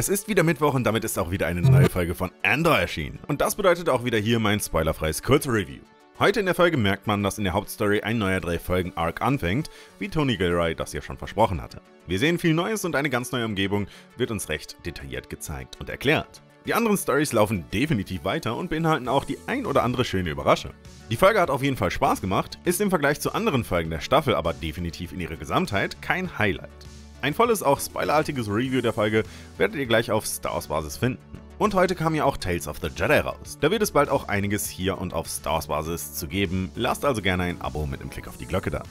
Es ist wieder Mittwoch und damit ist auch wieder eine neue Folge von Andor erschienen. Und das bedeutet auch wieder hier mein spoilerfreies Kurzreview. Heute in der Folge merkt man, dass in der Hauptstory ein neuer drei Folgen Arc anfängt, wie Tony Gilroy das ja schon versprochen hatte. Wir sehen viel Neues und eine ganz neue Umgebung wird uns recht detailliert gezeigt und erklärt. Die anderen Stories laufen definitiv weiter und beinhalten auch die ein oder andere schöne Überraschung. Die Folge hat auf jeden Fall Spaß gemacht, ist im Vergleich zu anderen Folgen der Staffel aber definitiv in ihrer Gesamtheit kein Highlight. Ein volles, auch spoilerartiges Review der Folge werdet ihr gleich auf Star Wars Basis finden. Und heute kam ja auch Tales of the Jedi raus. Da wird es bald auch einiges hier und auf Star Wars Basis zu geben. Lasst also gerne ein Abo mit dem Klick auf die Glocke da.